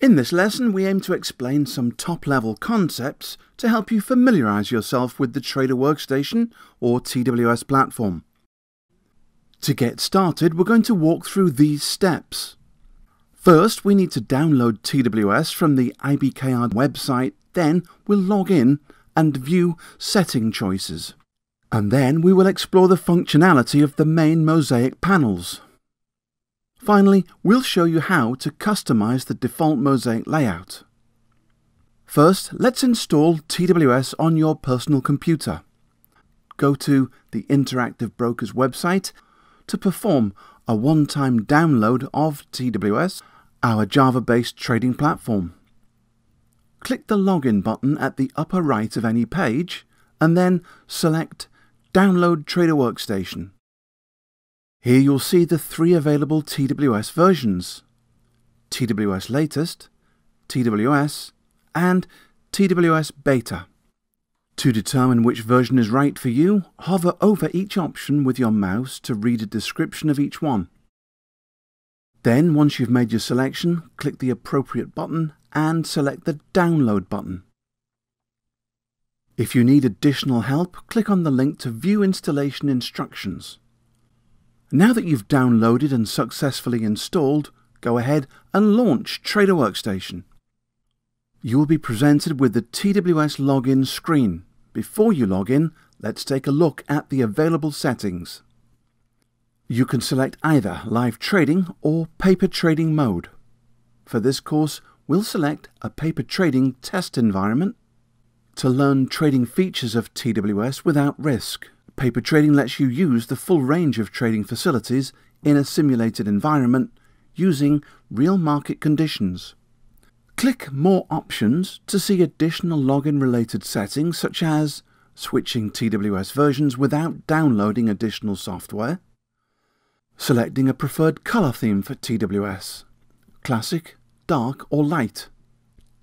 In this lesson, we aim to explain some top-level concepts to help you familiarise yourself with the Trader Workstation or TWS platform. To get started, we're going to walk through these steps. First, we need to download TWS from the IBKR website, then we'll log in and view setting choices. And then we will explore the functionality of the main Mosaic panels. Finally, we'll show you how to customize the default Mosaic layout. First, let's install TWS on your personal computer. Go to the Interactive Brokers website to perform a one-time download of TWS, our Java-based trading platform. Click the Login button at the upper right of any page, and then select Download Trader Workstation. Here you'll see the three available TWS versions TWS Latest, TWS, and TWS Beta. To determine which version is right for you, hover over each option with your mouse to read a description of each one. Then, once you've made your selection, click the appropriate button and select the Download button. If you need additional help, click on the link to view installation instructions. Now that you've downloaded and successfully installed, go ahead and launch Trader Workstation. You will be presented with the TWS login screen. Before you log in, let's take a look at the available settings. You can select either live trading or paper trading mode. For this course, we'll select a paper trading test environment to learn trading features of TWS without risk. Paper trading lets you use the full range of trading facilities in a simulated environment using real market conditions. Click More Options to see additional login related settings such as switching TWS versions without downloading additional software, selecting a preferred colour theme for TWS, classic, dark or light,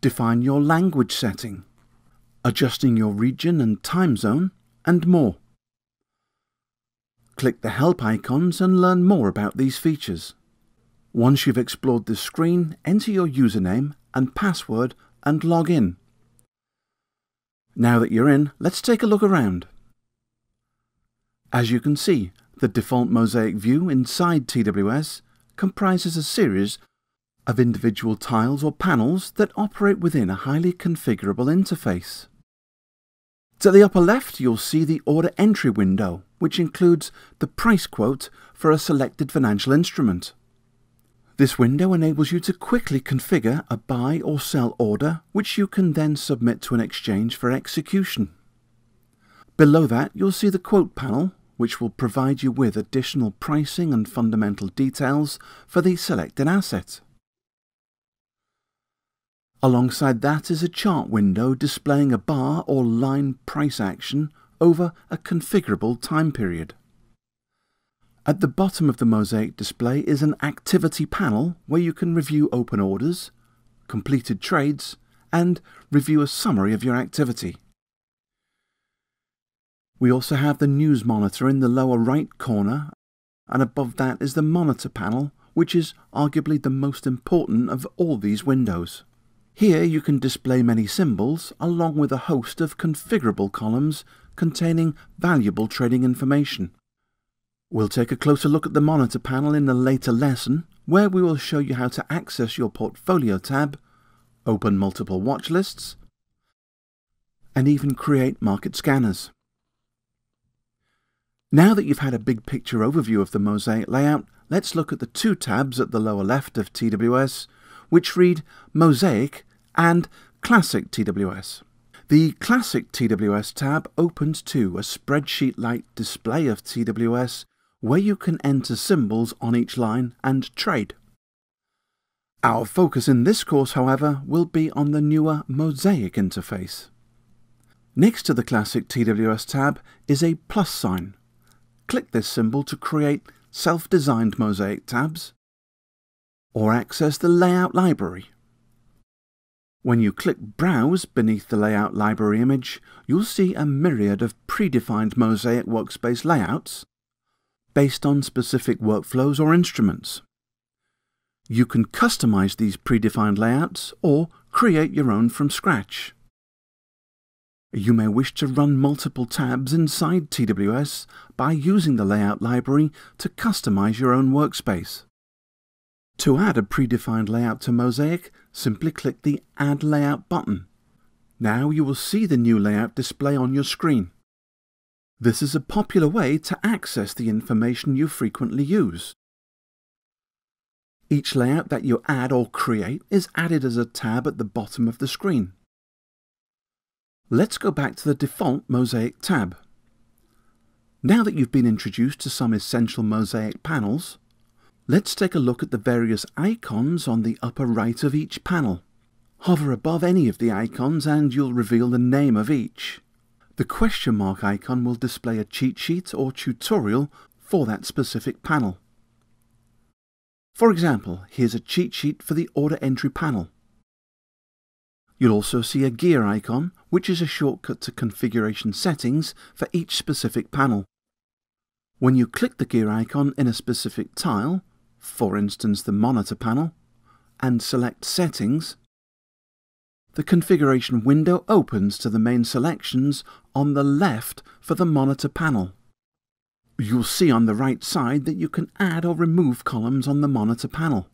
define your language setting, adjusting your region and time zone, and more. Click the help icons and learn more about these features. Once you've explored the screen, enter your username and password and log in. Now that you're in, let's take a look around. As you can see, the default mosaic view inside TWS comprises a series of individual tiles or panels that operate within a highly configurable interface. To the upper left, you'll see the order entry window, which includes the price quote for a selected financial instrument. This window enables you to quickly configure a buy or sell order, which you can then submit to an exchange for execution. Below that, you'll see the quote panel, which will provide you with additional pricing and fundamental details for the selected asset. Alongside that is a chart window displaying a bar or line price action over a configurable time period. At the bottom of the Mosaic display is an activity panel where you can review open orders, completed trades, and review a summary of your activity. We also have the news monitor in the lower right corner, and above that is the monitor panel, which is arguably the most important of all these windows. Here you can display many symbols along with a host of configurable columns containing valuable trading information. We'll take a closer look at the monitor panel in a later lesson where we will show you how to access your portfolio tab, open multiple watch lists, and even create market scanners. Now that you've had a big picture overview of the Mosaic layout, let's look at the two tabs at the lower left of TWS, which read Mosaic and Classic TWS. The Classic TWS tab opens to a spreadsheet-like display of TWS where you can enter symbols on each line and trade. Our focus in this course, however, will be on the newer Mosaic interface. Next to the Classic TWS tab is a plus sign. Click this symbol to create self-designed Mosaic tabs or access the Layout Library. When you click Browse beneath the Layout Library image, you'll see a myriad of predefined Mosaic workspace layouts based on specific workflows or instruments. You can customize these predefined layouts or create your own from scratch. You may wish to run multiple tabs inside TWS by using the Layout library to customize your own workspace. To add a predefined layout to Mosaic, simply click the Add Layout button. Now you will see the new layout display on your screen. This is a popular way to access the information you frequently use. Each layout that you add or create is added as a tab at the bottom of the screen. Let's go back to the default Mosaic tab. Now that you've been introduced to some essential Mosaic panels, let's take a look at the various icons on the upper right of each panel. Hover above any of the icons and you'll reveal the name of each. The question mark icon will display a cheat sheet or tutorial for that specific panel. For example, here's a cheat sheet for the order entry panel. You'll also see a gear icon, which is a shortcut to configuration settings for each specific panel. When you click the gear icon in a specific tile, for instance the monitor panel, and select Settings, the configuration window opens to the main selections on the left for the monitor panel. You'll see on the right side that you can add or remove columns on the monitor panel.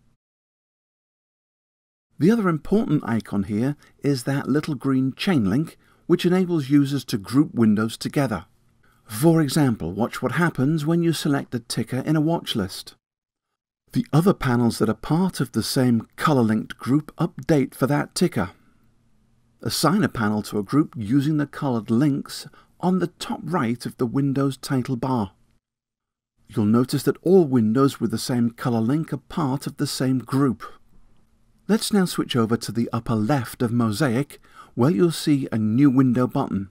The other important icon here is that little green chain link which enables users to group windows together. For example, watch what happens when you select a ticker in a watch list. The other panels that are part of the same color-linked group update for that ticker. Assign a panel to a group using the colored links on the top right of the Windows title bar. You'll notice that all windows with the same color link are part of the same group. Let's now switch over to the upper left of Mosaic, where you'll see a New Window button.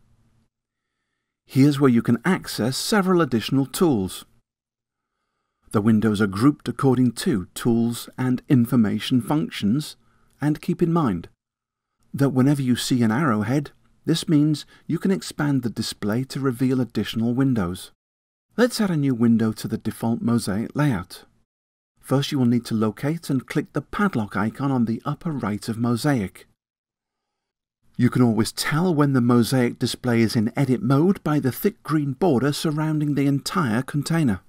Here's where you can access several additional tools. The windows are grouped according to Tools and Information functions, and keep in mind that whenever you see an arrowhead, this means you can expand the display to reveal additional windows. Let's add a new window to the default Mosaic layout. First you will need to locate and click the padlock icon on the upper right of Mosaic. You can always tell when the Mosaic display is in edit mode by the thick green border surrounding the entire container.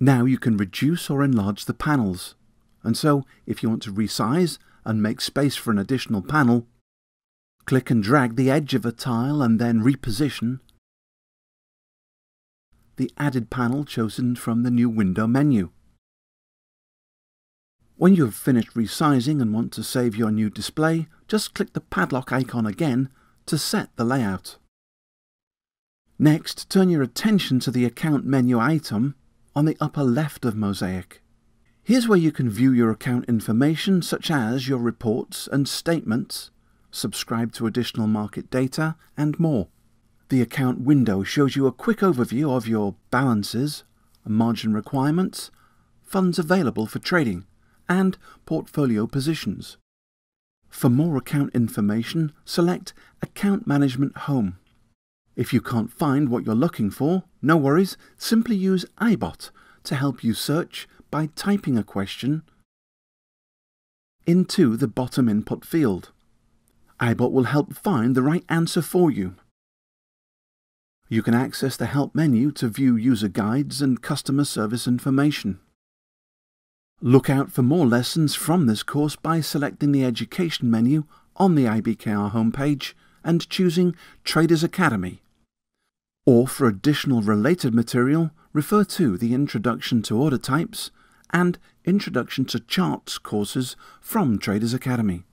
Now you can reduce or enlarge the panels, and so if you want to resize and make space for an additional panel, click and drag the edge of a tile and then reposition the added panel chosen from the new window menu. When you have finished resizing and want to save your new display, just click the padlock icon again to set the layout. Next, turn your attention to the account menu item on the upper left of Mosaic. Here's where you can view your account information such as your reports and statements, subscribe to additional market data, and more. The account window shows you a quick overview of your balances, margin requirements, funds available for trading, and portfolio positions. For more account information, select Account Management Home. If you can't find what you're looking for, no worries, simply use iBot to help you search by typing a question into the bottom input field. iBot will help find the right answer for you. You can access the Help menu to view user guides and customer service information. Look out for more lessons from this course by selecting the Education menu on the IBKR homepage and choosing Traders Academy. Or for additional related material, refer to the Introduction to Order Types and Introduction to Charts courses from Traders Academy.